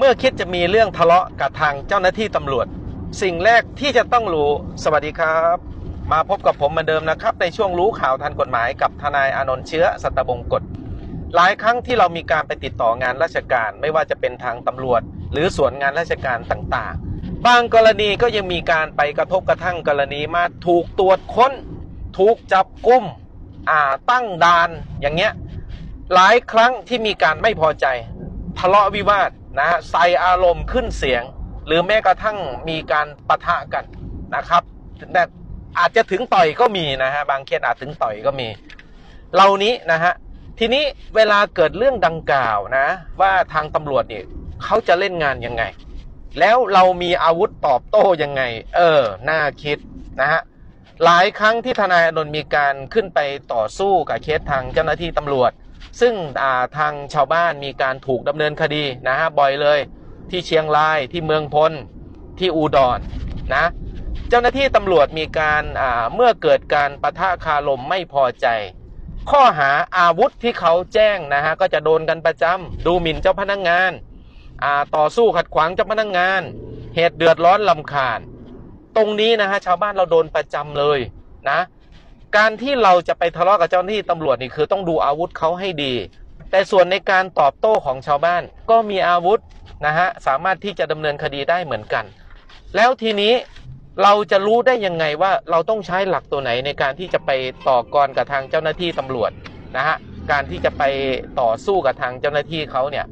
เมื่อคิดจะมีเรื่องทะเลาะกับทางเจ้าหน้าที่ตำรวจ สิ่งแรกที่จะต้องรู้ สวัสดีครับ มาพบกับผมเหมือนเดิมนะครับ ในช่วงรู้ข่าวทันกฎหมายกับทนายอานนท์เชื้อสัตบงกฎหลายครั้งที่เรามีการไปติดต่องานราชการ ไม่ว่าจะเป็นทางตำรวจ หรือส่วนงานราชการต่างๆ บางกรณีก็ยังมีการไปกระทบกระทั่งกรณีมาถูกตรวจค้น ถูกจับกุมอ่าตั้งด่านอย่างเงี้ยหลายครั้งที่มีการไม่พอใจ ทะเลาะวิวาท นะฮะใส่อารมณ์ขึ้นเสียง หรือแม้กระทั่งมีการปะทะกันนะครับแต่อาจจะถึงต่อยก็มีนะฮะบางเคสอาจถึงต่อยก็มี เหล่านี้นะฮะทีนี้เวลาเกิดเรื่องดังกล่าวนะ ว่าทางตำรวจเนี่ยเขาจะเล่นงานยังไง แล้วเรามีอาวุธตอบโต้ยังไง เออน่าคิดนะฮะ หลายครั้งที่ทนายอานนท์มีการขึ้นไปต่อสู้กับเคสทางเจ้าหน้าที่ตำรวจ ซึ่งทางชาวบ้านมีการถูกดำเนินคดีนะฮะบ่อยเลย ที่เชียงรายที่เมืองพลที่อุดรนะเจ้าหน้าที่ตำรวจมีการเมื่อเกิดการประทะคารมไม่พอใจ ข้อหาอาวุธที่เขาแจ้งนะฮะก็จะโดนกันประจำดูหมิ่นเจ้าพนักงงานต่อสู้ขัดขวางเจ้าพนักงงาน เหตุเดือดร้อนลำคาญ ตรงนี้นะฮะชาวบ้านเราโดนประจำเลยนะ การที่เราจะไปทะเลาะกับเจ้าหน้าที่ตำรวจนี่คือต้องดูอาวุธเขาให้ดี แต่ส่วนในการตอบโต้ของชาวบ้านก็มีอาวุธนะฮะสามารถที่จะดำเนินคดีได้เหมือนกัน แล้วทีนี้เราจะรู้ได้ยังไงว่าเราต้องใช้หลักตัวไหนในการที่จะไปต่อกรกับทางเจ้าหน้าที่ตำรวจนะฮะการที่จะไปต่อสู้กับทางเจ้าหน้าที่เขาเนี่ย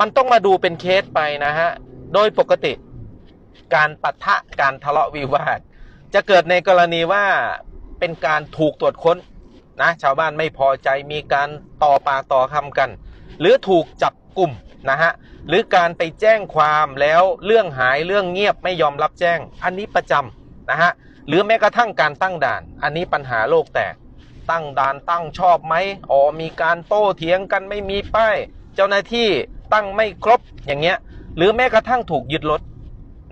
มันต้องมาดูเป็นเคสไปนะฮะโดยปกติ การปะทะการทะเลาะวิวาท จะเกิดในกรณีว่าเป็นการถูกตรวจค้นนะชาวบ้านไม่พอใจมีการต่อปากต่อคำกัน หรือถูกจับกลุ่มนะฮะหรือการไปแจ้งความแล้วเรื่องหายเรื่องเงียบไม่ยอมรับแจ้ง อันนี้ประจำนะฮะหรือแม้กระทั่งการตั้งด่าน อันนี้ปัญหาโลกแตกตั้งด่านตั้งชอบไหมอ๋อมีการโต้เถียงกันไม่มีป้าย เจ้าหน้าที่ตั้งไม่ครบอย่างเงี้ยหรือแม้กระทั่งถูกยึดรถ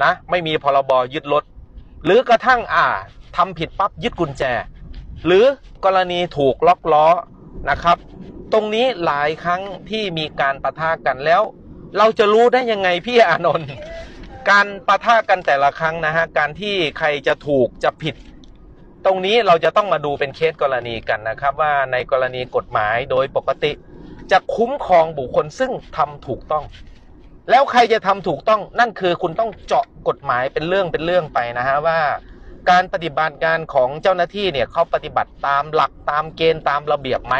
นะไม่มีพรบยึดรถ หรือกระทั่งอ่าทำผิดปั๊บยึดกุญแจ หรือกรณีถูกล็อกล้อนะครับ ตรงนี้หลายครั้งที่มีการประทะกันแล้ว เราจะรู้ได้ยังไงพี่อานนท์การประทะกันแต่ละครั้งนะฮะการที่ใครจะถูกจะผิด ตรงนี้เราจะต้องมาดูเป็นเคสกรณีกันนะครับ ว่าในกรณีกฎหมายโดยปกติ จะคุ้มครองบุคคลซึ่งทำถูกต้อง แล้วใครจะทำถูกต้องนั่นคือคุณต้องเจาะกฎหมายเป็นเรื่องเป็นเรื่องไปนะฮะว่า การปฏิบัติงานของเจ้าหน้าที่เนี่ยเขาปฏิบัติตามหลักตามเกณฑ์ตามระเบียบไหม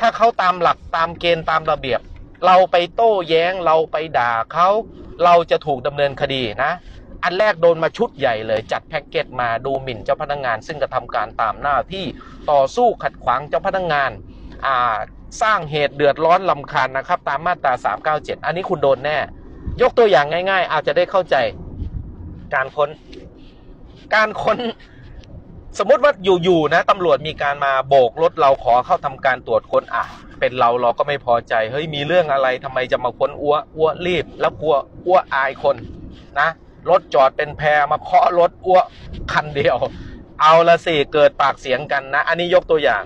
ถ้าเขาตามหลักตามเกณฑ์ตามระเบียบ เราไปโต้แย้งเราไปด่าเขาเราจะถูกดำเนินคดีนะ อันแรกโดนมาชุดใหญ่เลย จัดแพ็กเกจมาดูหมิ่นเจ้าพนักงงาน ซึ่งกระทาการตามหน้าที่ต่อสู้ขัดขวางเจ้าพนักงงานอ่า สร้างเหตุเดือดร้อนลำคาญนะครับ ตามมาตรา 397 อันนี้คุณโดนแน่ ยกตัวอย่างง่าย ๆ อาจจะได้เข้าใจการค้น การค้นสมมติว่าอยู่ๆนะตำรวจมีการมาโบกรถเราขอเข้าทำการตรวจค้นอะ เป็นเราเราก็ไม่พอใจ เฮ้ยมีเรื่องอะไรทำไมจะมาค้นอ้วอ้วรีบ แล้วกลัวอ้วอายคนนะรถจอดเป็นแพรมาเคาะรถอ้วคันเดียว เอาละสิเกิดปากเสียงกันนะ อันนี้ยกตัวอย่าง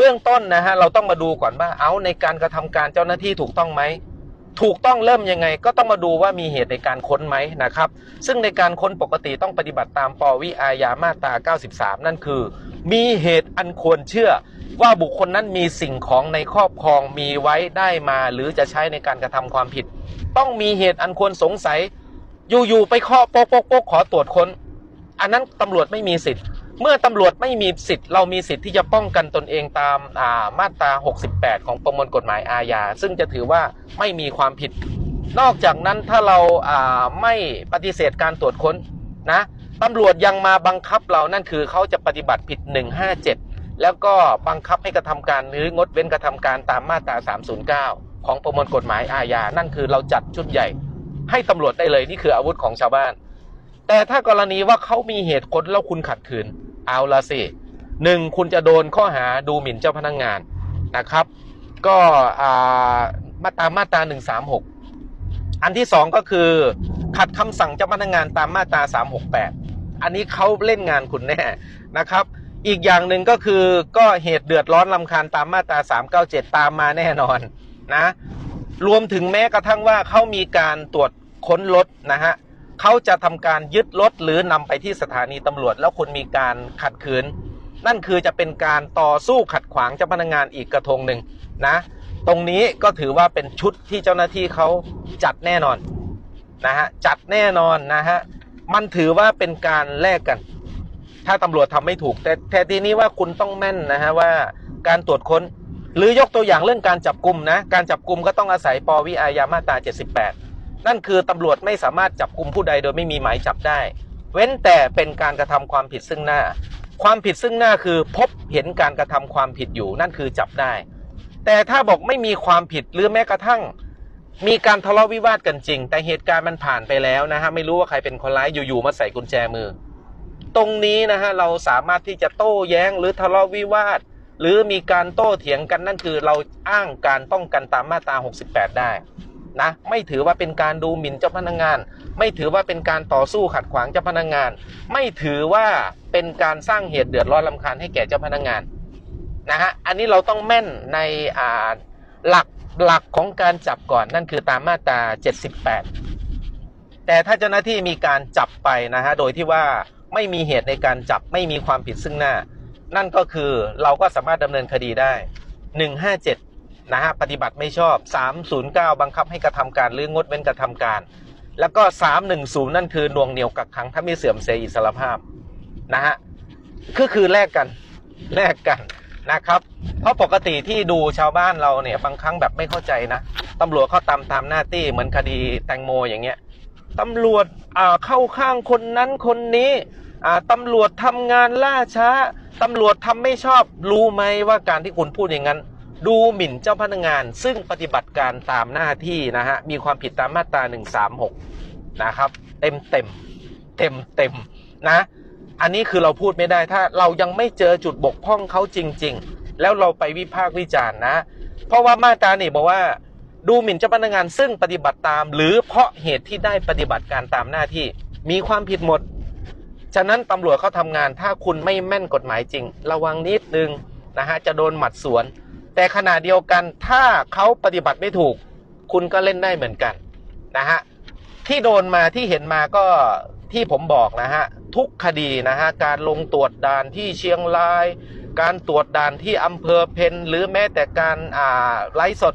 เบื้องต้นนะฮะเราต้องมาดูก่อนว่าเอาในการกระทำการเจ้าหน้าที่ถูกต้องไหมถูกต้องเริ่มยังไงก็ต้องมาดูว่ามีเหตุในการค้นไหมนะครับ ซึ่งในการค้นปกติต้องปฏิบัติตามปวิอาญามาตรา 93 นั่นคือ มีเหตุอันควรเชื่อ ว่าบุคคลนั้นมีสิ่งของในครอบครองมีไว้ได้มา หรือจะใช้ในการกระทำความผิด ต้องมีเหตุอันควรสงสัย อยู่ๆไปเคาะโป๊กโป๊กขอตรวจค้น อันนั้นตำรวจไม่มีสิทธิ์ เมื่อตำรวจไม่มีสิทธิ์ เรามีสิทธิ์ที่จะป้องกันตนเองตามามาตรา 68 ของประมวลกฎหมายอาญาซึ่งจะถือว่าไม่มีความผิด นอกจากนั้นถ้าเราไม่ปฏิเสธการตรวจค้นนะตำรวจยังมาบังคับเรานั่นคือเขาจะปฏิบัติผิด 157 แล้วก็บังคับให้กระทำการหรืองดเว้นกระทำการตามมาตรา 309 ของประมวลกฎหมายอาญานั่นคือเราจัดชุดใหญ่ ให้ตำรวจได้เลยนี่คืออาวุธของชาวบ้าน แต่ถ้ากรณีว่าเขามีเหตุค้นแล้วคุณขัดขืน เอาละสิหนึ่งคุณจะโดนข้อหาดูหมิ่นเจ้าพนักงงานนะครับ ก็มาตามมาตราหนึ่งสามหกอันที่สองก็คือขัดคำสั่งเจ้าพนักงงานตามมาตราสามหกแปดอันนี้เขาเล่นงานคุณแน่นะครับ อีกอย่างหนึ่งก็คือก็เหตุเดือดร้อนลำคาญตามมาตราสามเก้าเจ็ดตามมาแน่นอนนะรวมถึงแม้กระทั่งว่าเขามีการตรวจค้นรถนะฮะ เขาจะทำการยึดรถหรือนำไปที่สถานีตำรวจ แล้วคุณมีการขัดขืน นั่นคือจะเป็นการต่อสู้ขัดขวางเจ้าพนักงานอีกกระทงหนึ่งนะ ตรงนี้ก็ถือว่าเป็นชุดที่เจ้าหน้าที่เขาจัดแน่นอนนะฮะจัดแน่นอนนะฮะมันถือว่าเป็นการแลกกัน ถ้าตำรวจทำไม่ถูก แต่แต่ทีนี้ว่าคุณต้องแม่นนะฮะว่าการตรวจค้น หรือยกตัวอย่างเรื่องการจับกลุ่มนะ การจับกลุ่มก็ต้องอาศัยปวิอาญามาตรา 78 นั่นคือตำรวจไม่สามารถจับกลุ่มผู้ใดโดยไม่มีหมายจับได้ เว้นแต่เป็นการกระทำความผิดซึ่งหน้า ความผิดซึ่งหน้าคือพบเห็นการกระทำความผิดอยู่นั่นคือจับได้ แต่ถ้าบอกไม่มีความผิดหรือแม้กระทั่ง มีการทะเลาะวิวาทกันจริง แต่เหตุการณ์มันผ่านไปแล้วนะฮะไม่รู้ว่าใครเป็นคนร้ายอยู่ๆมาใส่กุญแจมือ ตรงนี้นะฮะเราสามารถที่จะโต้แย้งหรือทะเลาะวิวาทหรือมีการโต้เถียงกันนั่นคือเราอ้างการป้องกันตามมาตรา 68 ได้ นะไม่ถือว่าเป็นการดูหมิ่นเจ้าพนักงาน ไม่ถือว่าเป็นการต่อสู้ขัดขวางเจ้าพนักงาน ไม่ถือว่าเป็นการสร้างเหตุเดือดร้อนลำคาญให้แก่เจ้าพนักงานนะฮะอันนี้เราต้องแม่นในอ่าหลักหลักของการจับก่อนนั่นคือตามมาตรา 78 แต่ถ้าเจ้าหน้าที่มีการจับไปนะฮะโดยที่ว่าไม่มีเหตุในการจับไม่มีความผิดซึ่งหน้า นั่นก็คือเราก็สามารถดำเนินคดีได้ 157 นะฮะปฏิบัติไม่ชอบ 309 บังคับให้กระทำการหรืองดเว้นกระทำการ แล้วก็ 310 นั่นคือน่วงเหนียวกักขังถ้ามีเสื่อมเสียอิสรภาพนะฮะก็คือแลกกันแลกกันนะครับ เพราะปกติที่ดูชาวบ้านเราเนี่ยบางครั้งแบบไม่เข้าใจนะตำรวจเขาตามตามหน้าที่เหมือนคดีแตงโมอย่างเงี้ยตำรวจเข้าข้างคนนั้นคนนี้ตำรวจทำงานล่าช้าตำรวจทำไม่ชอบรู้ไหมว่าการที่คุณพูดอย่างนั้น ดูหมิ่นเจ้าพนักงาน ซึ่งปฏิบัติการตามหน้าที่นะฮะมีความผิดตามมาตรา 136 นะครับ เต็มเต็มเต็มเต็มนะ อันนี้คือเราพูดไม่ได้ถ้าเรายังไม่เจอจุดบกพร่องเขาจริง ๆ แล้วเราไปวิพากษ์วิจารณ์นะ เพราะว่ามาตรานี่บอกว่า ดูหมิ่นเจ้าพนักงาน ซึ่งปฏิบัติตาม หรือเพราะเหตุที่ได้ปฏิบัติการตามหน้าที่ มีความผิดหมด ฉะนั้นตำรวจเขาทำงานถ้าคุณไม่แม่นกฎหมายจริง ระวังนิดนึงนะฮะจะโดนหมัดสวน แต่ขณะเดียวกันถ้าเขาปฏิบัติไม่ถูก คุณก็เล่นได้เหมือนกันนะฮะที่โดนมาที่เห็นมาก็ที่ผมบอกนะฮะ ทุกคดีนะฮะ การลงตรวจด่านที่เชียงราย การตรวจด่านที่อำเภอเพนหรือแม้แต่การอ่าไลฟ์สด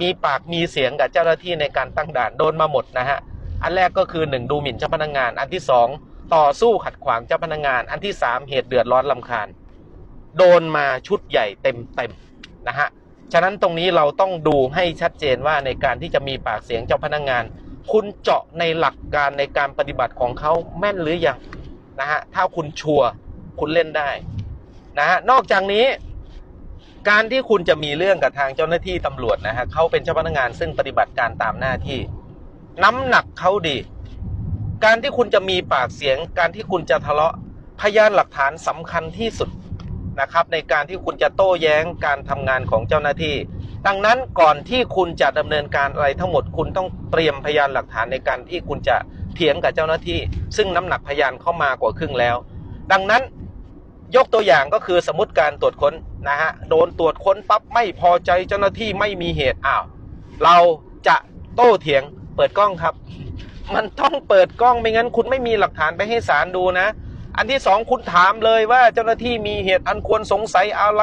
มีปากมีเสียงกับเจ้าหน้าที่ในการตั้งด่านโดนมาหมดนะฮะ อันแรกก็คือหนึ่งดูหมิ่นเจ้าพนักงาน อันที่สองต่อสู้ขัดขวางเจ้าพนักงาน อันที่สามเหตุเดือดร้อนลำคาญ โดนมาชุดใหญ่เต็มเต็ม นะฮะ ฉะนั้นตรงนี้เราต้องดูให้ชัดเจนว่าในการที่จะมีปากเสียงเจ้าพนักงาน คุณเจาะในหลักการในการปฏิบัติของเขาแม่นหรือยังนะฮะ ถ้าคุณชัวร์คุณเล่นได้นะฮะ นอกจากนี้ การที่คุณจะมีเรื่องกับทางเจ้าหน้าที่ตำรวจนะฮะเขาเป็นเจ้าพนักงานซึ่งปฏิบัติการตามหน้าที่ น้ำหนักเขาดี การที่คุณจะมีปากเสียง การที่คุณจะทะเลาะพยานหลักฐานสำคัญที่สุด นะครับ ในการที่คุณจะโต้แย้งการทำงานของเจ้าหน้าที่ ดังนั้นก่อนที่คุณจะดำเนินการอะไรทั้งหมดคุณต้องเตรียมพยานหลักฐานในการที่คุณจะเถียงกับเจ้าหน้าที่ ซึ่งน้ำหนักพยานเข้ามากว่าครึ่งแล้ว ดังนั้นยกตัวอย่างก็คือสมมติการตรวจค้นนะฮะโดนตรวจค้นปั๊บไม่พอใจเจ้าหน้าที่ไม่มีเหตุอ้าวเราจะโต้เถียงเปิดกล้องครับ มันต้องเปิดกล้องไม่งั้นคุณไม่มีหลักฐานไปให้ศาลดูนะ อันที่สองคุณถามเลยว่าเจ้าหน้าที่มีเหตุอันควรสงสัยอะไร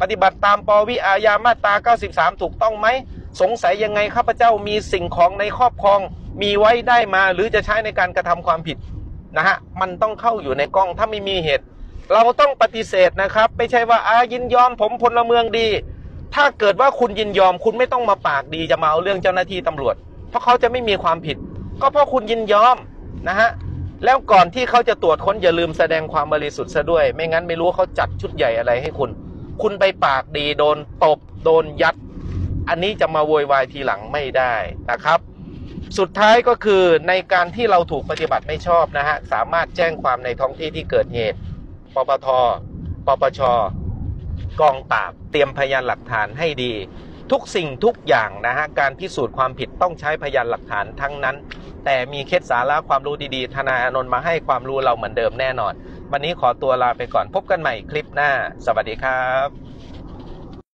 ปฏิบัติตามปวิอาญามาตรา93 ถูกต้องไหม สงสัยยังไงข้าพเจ้ามีสิ่งของในครอบครอง มีไว้ได้มาหรือจะใช้ในการกระทำความผิดนะฮะมันต้องเข้าอยู่ในกล้องถ้าไม่มีเหตุ เราต้องปฏิเสธนะครับ ไม่ใช่ว่าอายินยอมผมพลเมืองดี ถ้าเกิดว่าคุณยินยอมคุณไม่ต้องมาปากดีจะมาเอาเรื่องเจ้าหน้าที่ตำรวจ เพราะเขาจะไม่มีความผิด ก็เพราะคุณยินยอมนะฮะ แล้วก่อนที่เขาจะตรวจค้นอย่าลืมแสดงความบริสุทธิ์ซะด้วย ไม่งั้นไม่รู้เขาจัดชุดใหญ่อะไรให้คุณ คุณไปปากดีโดนตบโดนยัด อันนี้จะมาโวยวายทีหลังไม่ได้นะครับ สุดท้ายก็คือในการที่เราถูกปฏิบัติไม่ชอบนะฮะสามารถแจ้งความในท้องที่ที่เกิดเหตุปปทปปชกองปราบเตรียมพยานหลักฐานให้ดี ทุกสิ่งทุกอย่างนะฮะการพิสูจน์ความผิดต้องใช้พยานหลักฐานทั้งนั้น แต่มีเคล็ดสาระความรู้ดีๆ ทนายอนนท์มาให้ความรู้เราเหมือนเดิมแน่นอน วันนี้ขอตัวลาไปก่อนพบกันใหม่คลิปหน้า สวัสดีครับ